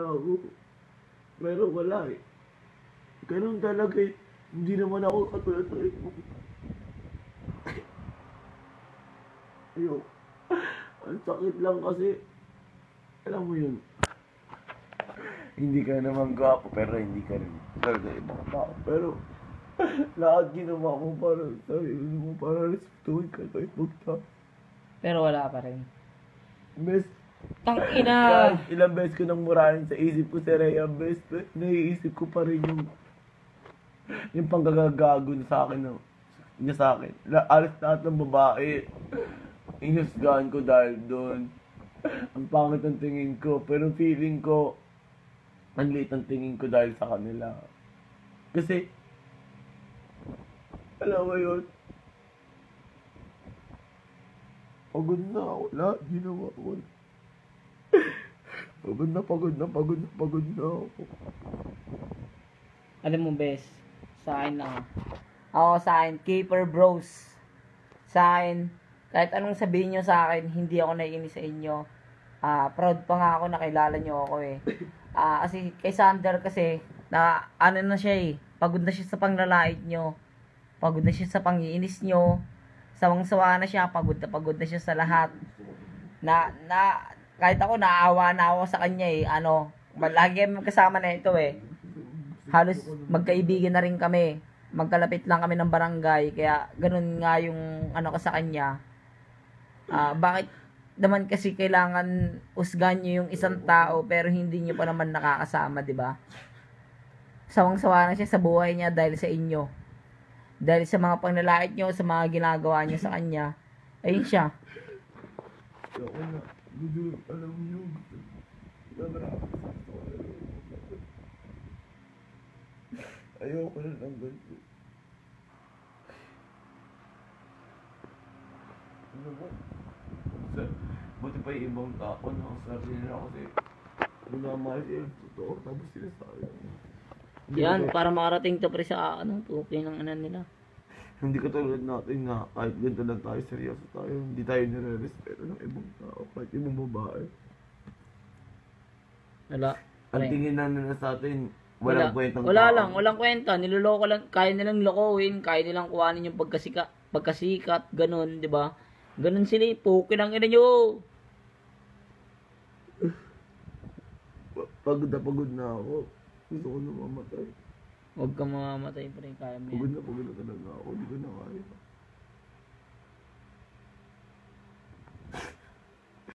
ako. Pero wala eh. Ganun talaga eh. Hindi naman ako katulad ng ko. Ayun. Ang sakit lang kasi. Alam mo yun. Hindi ka naman gwapo pero hindi ka rin talaga ibang tao. Pero lahat ginawa mo para sarili mo para respetuhin ka kahit magta. Pero wala pa rin. Best Tangina! Kahit ilang beses ko nang murahin sa isip ko si Rhea Best, naiisip ko pa rin yung yung panggagagago sa akin ng niya sa akin. La, alis lahat ng babae. Inusgahan ko dahil doon. Ang pangit ang tingin ko. Pero feeling ko, ang liit ang tingin ko dahil sa kanila. Kasi, alam mo yun, pagod na ako. Lahat ginawa ko. Pagod na, pagod na, pagod na, pagod na ako. Alam mo, bes, sa akin lang. ah. Ako sa akin, keeper bros. Sa akin, kahit anong sabihin nyo sa akin, hindi ako naiinis sa inyo. Ah, proud pa nga ako na kilala nyo ako eh. Ah, kasi kay Sander kasi, na ano na siya eh, pagod na siya sa panglalait nyo. Pagod na siya sa pangiinis nyo. Sawang-sawa na siya, pagod na pagod na siya sa lahat. Na, na, kahit ako, naawa na ako sa kanya eh. Ano, lagi kami kasama na ito eh halos magkaibigan na rin kami. Magkalapit lang kami ng barangay. Kaya ganun nga yung ano ko sa kanya. Ah, bakit naman kasi kailangan usgan nyo yung isang tao pero hindi nyo pa naman nakakasama, di ba? Sawang-sawa na siya sa buhay niya dahil sa inyo. Dahil sa mga panlalait nyo, sa mga ginagawa nyo sa kanya. Ayun siya. Ako na, gusto, alam niyo, gusto, namarami Ayoko na ng ganito. Ano ba? Sa, buti pa yung ibang tao na ang sarili nila kasi minamahal sila yung totoo tapos sila sayang. Hindi Yan, para makarating to pre sa ano, okay ng ano nila. Hindi katulad natin nga, kahit ganito lang tayo, seryoso tayo, hindi tayo nire-respeto ng ibang tao, kahit ibang babae. Wala. Ang tingin na nila sa atin, walang wala, kwentang Wala tao. lang, walang kwenta. Niloloko lang, kaya nilang lokohin, kaya nilang kuhanin yung pagkasika, pagkasikat, ganun, di ba? Ganun sila, eh, pukin ang ina nyo. Pa- Pagod na pagod na ako. Gusto ko na mamatay. Huwag kang mamamatay, pre, kaya mo Pagod yan. na pagod na talaga ako. Hindi ko na.